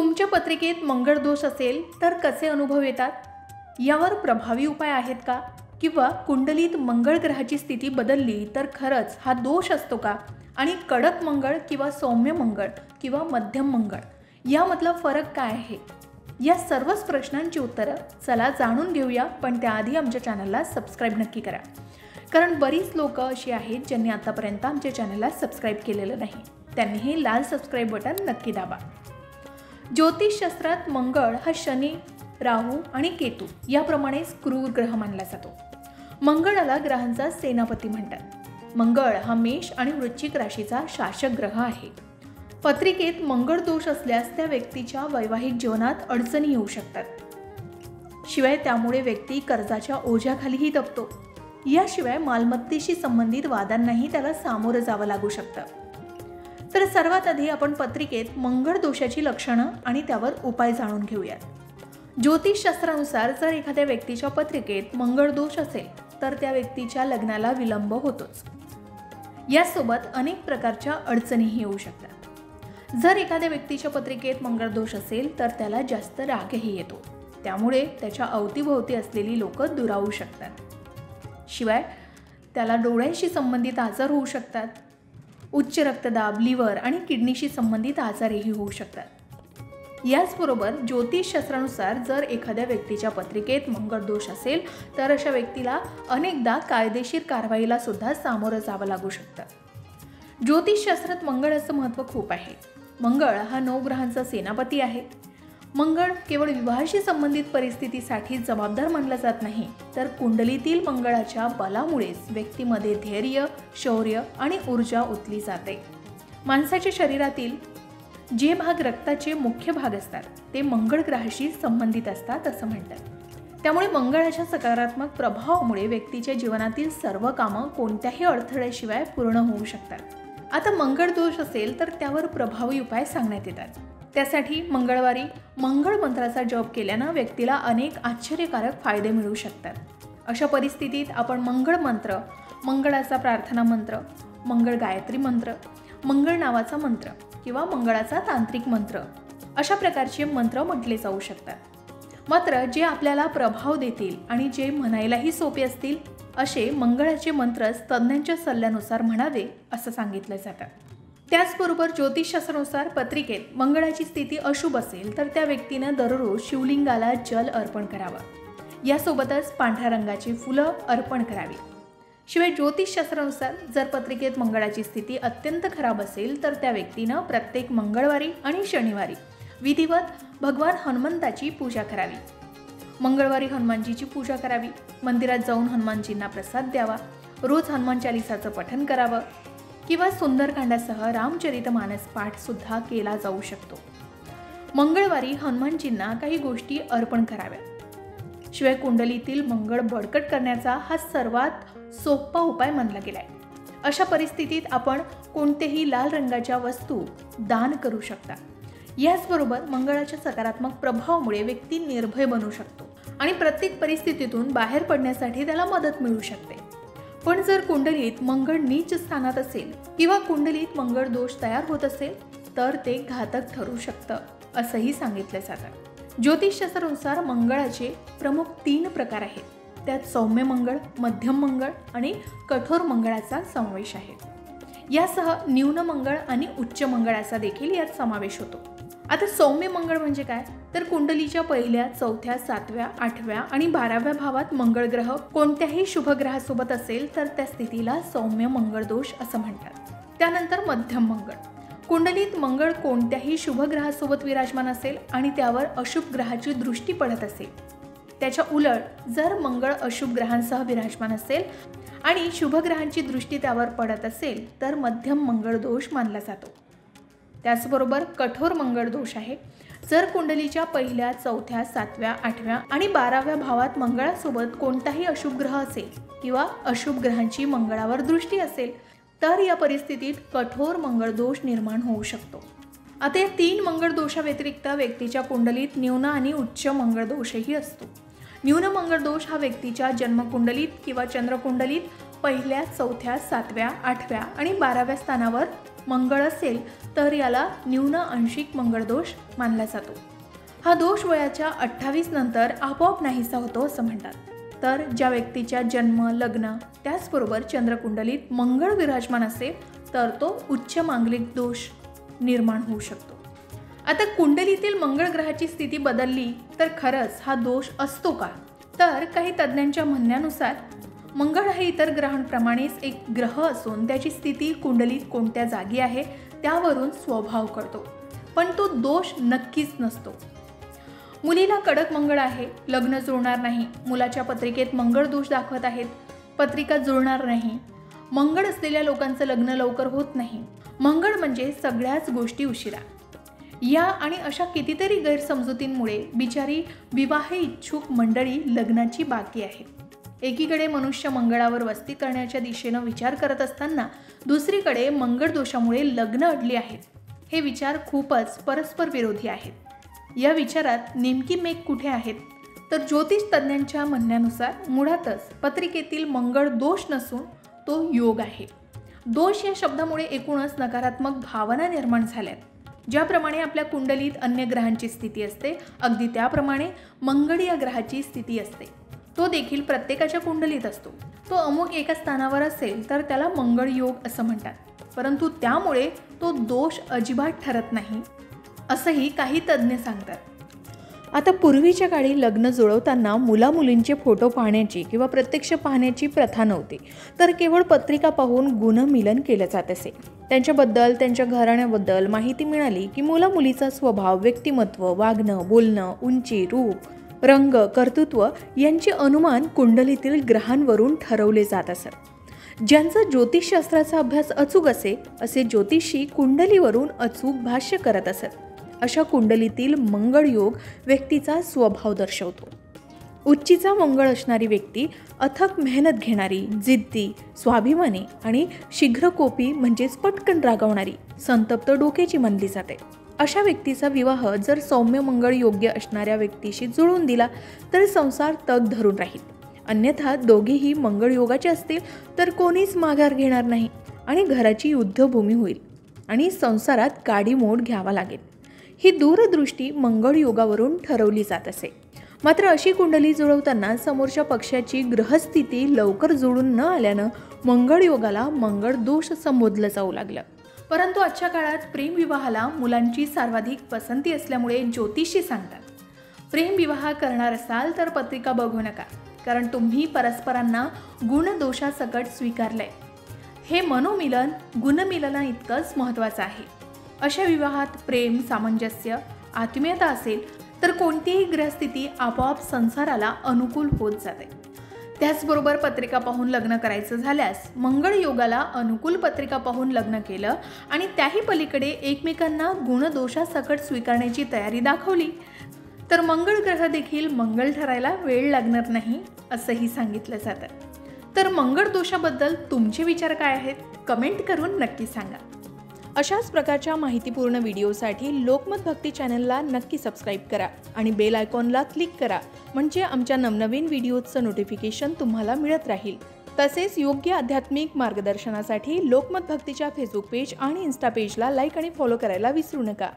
तुमच्या पत्रिकेत मंगळ दोष असेल तर कसे अनुभव येतात? यावर प्रभावी उपाय आहेत का? किंवा कुंडलीत मंगळ ग्रहाची स्थिती बदलली तर खरंच हा दोष असतो का? आणि कडक मंगळ किंवा सौम्य मंगळ किंवा मध्यम मंगळ यामधला फरक काय आहे? या सर्वच प्रश्नांची उत्तरं चला जाणून घेऊया पण त्याआधी आमच्या चॅनलला सबस्क्राईब नक्की करा. कारण बरीच लोकं अशी आहेत ज्यांनी आतापर्यंत आमच्या चॅनलला सबस्क्राईब केलेलं नाही. त्यांनी हे लाल सबस्क्राईब बटन नक्की दाबा. ज्योतिषशास्त्रात मंगळ हा शनी राहू आणि केतू याप्रमाणेच क्रूर ग्रह मानला जातो. मंगळाला ग्रहांचा सेनापती म्हणतात. मंगळ हा मेष आणि वृश्चिक राशीचा शासक ग्रह आहे. पत्रिकेत मंगळ दोष असल्यास त्या व्यक्तीच्या वैवाहिक जीवनात अडचणी येऊ शकतात. शिवाय त्यामुळे व्यक्ती कर्जाच्या ओझ्याखालीही दबतो. याशिवाय मालमत्तेशी संबंधित वादांनाही त्याला सामोरं जावं लागू शकतं. तर सर्वात आधी आपण पत्रिकेत मंगळ दोषाची लक्षणं आणि त्यावर उपाय जाणून घेऊयात. ज्योतिषशास्त्रानुसार जर एखाद्या व्यक्तीच्या पत्रिकेत मंगळ दोष असेल तर त्या व्यक्तीच्या लग्नाला विलंब होतोच. यासोबत अनेक प्रकारच्या अडचणीही येऊ शकतात. जर एखाद्या व्यक्तीच्या पत्रिकेत मंगळ दोष असेल तर त्याला जास्त रागही येतो. त्यामुळे त्याच्या अवतीभोवती असलेली लोक दुरावू शकतात. शिवाय त्याला डोळ्यांशी संबंधित आजार होऊ शकतात. उच्च रक्तदाब लिव्हर आणि किडनीशी संबंधित आजारही होऊ शकतात. याचबरोबर ज्योतिषशास्त्रानुसार जर एखाद्या व्यक्तीच्या पत्रिकेत मंगळ दोष असेल तर अशा व्यक्तीला अनेकदा कायदेशीर कारवाईला सुद्धा सामोरं जावं लागू शकतं. ज्योतिषशास्त्रात मंगळाचं महत्त्व खूप आहे. मंगळ हा नऊ ग्रहांचा सेनापती आहे. मंगळ केवळ विवाहाशी संबंधित परिस्थितीसाठी जबाबदार मानला जात नाही तर कुंडलीतील मंगळाच्या बलामुळेच व्यक्तीमध्ये धैर्य शौर्य आणि ऊर्जा उतली जाते. माणसाच्या शरीरातील जे भाग रक्ताचे मुख्य भाग असतात ते मंगळ ग्रहाशी संबंधित असतात असं म्हणतात. त्यामुळे मंगळाच्या सकारात्मक प्रभावामुळे व्यक्तीच्या जीवनातील सर्व कामं कोणत्याही अडथळ्याशिवाय पूर्ण होऊ शकतात. आता मंगळ दोष असेल तर त्यावर प्रभावी उपाय सांगण्यात येतात. त्यासाठी मंगळवारी मंगळ मंत्राचा जप केल्यानं व्यक्तीला अनेक आश्चर्यकारक फायदे मिळू शकतात. अशा परिस्थितीत आपण मंगळ मंत्र मंगळाचा प्रार्थना मंत्र मंगळ गायत्री मंत्र मंगळ नावाचा मंत्र किंवा मंगळाचा तांत्रिक मंत्र अशा प्रकारचे मंत्र म्हटले जाऊ शकतात. मात्र जे आपल्याला प्रभाव देतील आणि जे म्हणायलाही सोपे असतील असे मंगळाचे मंत्र तज्ज्ञांच्या सल्ल्यानुसार म्हणावे असं सांगितलं जातं. त्याचबरोबर ज्योतिषशास्त्रानुसार पत्रिकेत मंगळाची स्थिती अशुभ असेल तर त्या व्यक्तीनं दररोज शिवलिंगाला जल अर्पण करावं. यासोबतच पांढऱ्या रंगाची फुलं अर्पण करावी. शिवाय ज्योतिषशास्त्रानुसार जर पत्रिकेत मंगळाची स्थिती अत्यंत खराब असेल तर त्या व्यक्तीनं प्रत्येक मंगळवारी आणि शनिवारी विधिवत भगवान हनुमंताची पूजा करावी. मंगळवारी हनुमानजीची पूजा करावी. मंदिरात जाऊन हनुमानजींना प्रसाद द्यावा. रोज हनुमान चालिसाचं पठन करावं. किंवा सुंदरकांडासह रामचरित मानस केला जाऊ शकतो. मंगळवारी हनुमानजींना काही गोष्टी अर्पण कराव्या शिवाय कुंडलीतील मंगळ बळकट करण्याचा हा सर्वात सोपा उपाय मानला गेलाय. अशा परिस्थितीत आपण कोणतेही लाल रंगाच्या वस्तू दान करू शकता. याचबरोबर मंगळाच्या सकारात्मक प्रभावामुळे व्यक्ती निर्भय बनू शकतो आणि प्रत्येक परिस्थितीतून बाहेर पडण्यासाठी त्याला मदत मिळू शकते. पण जर कुंडलीत मंगळ नीच स्थानात असेल किंवा कुंडलीत मंगळ दोष तयार होत असेल तर ते घातक ठरू शकतं असंही सांगितलं जातं. ज्योतिषशास्त्रानुसार मंगळाचे प्रमुख तीन प्रकार आहेत. त्यात सौम्य मंगळ मध्यम मंगळ आणि कठोर मंगळाचा समावेश आहे. यासह न्यून मंगळ आणि उच्च मंगळाचा देखील यात समावेश होतो. आता सौम्य मंगळ म्हणजे काय? तर कुंडलीच्या पहिल्या चौथ्या सातव्या आठव्या आणि बाराव्या भावात मंगळ ग्रह कोणत्याही शुभग्रहासोबत असेल तर त्या स्थितीला सौम्य मंगळ दोष असं म्हणतात. त्यानंतर मध्यम मंगळ. कुंडलीत मंगळ कोणत्याही शुभग्रहासोबत विराजमान असेल आणि त्यावर अशुभ ग्रहाची दृष्टी पडत असेल. त्याच्या उलट जर मंगळ अशुभ ग्रहांसह विराजमान असेल आणि शुभग्रहांची दृष्टी त्यावर पडत असेल तर मध्यम मंगळ दोष मानला जातो. त्याचबरोबर कठोर मंगळ दोष आहे. जर कुंडलीच्या पहिल्या चौथ्या सातव्या आठव्या आणि बाराव्या भावात मंगळासोबत कोणताही अशुभ ग्रह असेल किंवा अशुभ ग्रहांची मंगळावर दृष्टी असेल तर या परिस्थितीत कठोर मंगळ दोष निर्माण होऊ शकतो. आता या तीन मंगळ दोषाव्यतिरिक्त व्यक्तीच्या कुंडलीत न्यून आणि उच्च मंगळ दोषही असतो. न्यून मंगळ दोष हा व्यक्तीच्या जन्मकुंडलीत किंवा चंद्रकुंडलीत पहिल्या चौथ्या सातव्या आठव्या आणि बाराव्या स्थानावर मंगळ असेल तर याला न्यून आंशिक मंगळदोष मानला जातो. हा दोष वयाच्या अठ्ठावीस नंतर आपोआप नाहीसा होतो असं म्हणतात. तर ज्या व्यक्तीच्या जन्म लग्न त्याचबरोबर चंद्रकुंडलीत मंगळ विराजमान असेल तर तो उच्च मांगलिक दोष निर्माण होऊ शकतो. आता कुंडलीतील मंगळ ग्रहाची स्थिती बदलली तर खरंच हा दोष असतो का? तर काही तज्ज्ञांच्या म्हणण्यानुसार मंगळ हे इतर ग्रहांप्रमाणेच एक ग्रह असून त्याची स्थिती कुंडलीत कोणत्या जागी आहे त्यावरून स्वभाव करतो पण तो दोष नक्कीच नसतो. मुलीला कडक मंगळ आहे लग्न जुळणार नाही मुलाच्या पत्रिकेत मंगळ दोष दाखवत आहेत पत्रिका जुळणार नाही. मंगळ असलेल्या लोकांचं लग्न लवकर होत नाही. मंगळ म्हणजे सगळ्याच गोष्टी उशिरा. या आणि अशा कितीतरी गैरसमजुतींमुळे बिचारी विवाह इच्छुक मंडळी लग्नाची बाकी आहे. एकीकडे मनुष्य मंगळावर वस्ती करण्याच्या दिशेनं विचार करत असताना दुसरीकडे मंगळ दोषामुळे लग्न अडली आहेत हे विचार खूपच परस्पर विरोधी आहेत. या विचारात नेमकी मेघ कुठे आहेत? तर ज्योतिष तज्ज्ञांच्या म्हणण्यानुसार मुळातच पत्रिकेतील मंगळ दोष नसून तो योग आहे. दोष या शब्दामुळे एकूणच नकारात्मक भावना निर्माण झाल्यात. ज्याप्रमाणे आपल्या कुंडलीत अन्य ग्रहांची स्थिती असते अगदी त्याप्रमाणे मंगळ या ग्रहाची स्थिती असते. तो देखील प्रत्येकाच्या कुंडलीत असतो. तो अमुक एका स्थानावर असेल तर त्याला मंगळ योग असं म्हणतात. परंतु त्यामुळे तो दोष अजिबात ठरत नाही असंही काही तज्ज्ञ सांगतात. आता पूर्वीच्या काळी लग्न जुळवताना मुलामुलींचे फोटो पाहण्याची किंवा प्रत्यक्ष पाहण्याची प्रथा नव्हती. तर केवळ पत्रिका पाहून गुणमिलन केलं जात असे. त्यांच्याबद्दल त्यांच्या घराण्याबद्दल माहिती मिळाली की मुलामुलीचा स्वभाव व्यक्तिमत्व वागणं बोलणं उंची रूप रंग कर्तृत्व यांचे अनुमान कुंडलीतील ग्रहांवरून ठरवले जात असत. ज्यांचा ज्योतिषशास्त्राचा अभ्यास अचूक असे असे ज्योतिषी कुंडलीवरून अचूक भाष्य करत असत. अशा कुंडलीतील मंगळ योग व्यक्तीचा स्वभाव दर्शवतो. उच्चीचा मंगळ असणारी व्यक्ती अथक मेहनत घेणारी जिद्दी स्वाभिमानी आणि शीघ्रकोपी म्हणजेच पटकन रागवणारी संतप्त डोक्याची मानली जाते. अशा व्यक्तीचा विवाह जर सौम्य मंगळ योग्य असणाऱ्या व्यक्तीशी जुळून दिला तर संसार तग धरून राहील. अन्यथा दोघेही मंगळ योगाचे असतील तर कोणीच माघार घेणार नाही आणि घराची युद्धभूमी होईल आणि संसारात काडीमोड घ्यावा लागेल. ही दूरदृष्टी मंगळ योगावरून ठरवली जात असे. मात्र अशी कुंडली जुळवताना समोरच्या पक्षाची ग्रहस्थिती लवकर जुळून न आल्यानं मंगळ योगाला मंगळ दोष संबोधलं जाऊ लागलं. परंतु आजच्या काळात प्रेमविवाहाला मुलांची सर्वाधिक पसंती असल्यामुळे ज्योतिषी सांगतात. प्रेमविवाह करणार असाल तर पत्रिका बघू नका कारण तुम्ही परस्परांना गुणदोषासकट स्वीकारलंय. हे मनोमिलन गुणमिलना इतकंच महत्त्वाचं आहे. अशा विवाहात प्रेम सामंजस्य आत्मीयता असेल तर कोणतीही ग्रहस्थिती आपोआप संसाराला अनुकूल होत जाते. त्याचबरोबर पत्रिका पाहून लग्न करायचं झाल्यास मंगळ योगाला अनुकूल पत्रिका पाहून लग्न केलं आणि त्याही पलीकडे एकमेकांना गुणदोषासकट स्वीकारण्याची तयारी दाखवली. तर मंगळ ग्रह देखील मंगळ ठरायला वेळ लागणार नाही असंही सांगितलं जातं. तर मंगळ दोषाबद्दल तुमचे विचार काय आहेत? कमेंट करून नक्की सांगा. अशाच प्रकारच्या माहितीपूर्ण व्हिडिओसाठी लोकमत भक्ती चॅनलला नक्की सबस्क्राईब करा आणि बेल आयकॉनला क्लिक करा म्हणजे आमच्या नवनवीन व्हिडिओचं नोटिफिकेशन तुम्हाला मिळत राहील. तसेच योग्य आध्यात्मिक मार्गदर्शनासाठी लोकमत भक्तीच्या फेसबुक पेज आणि इन्स्टा पेजला लाईक आणि फॉलो करायला विसरू नका.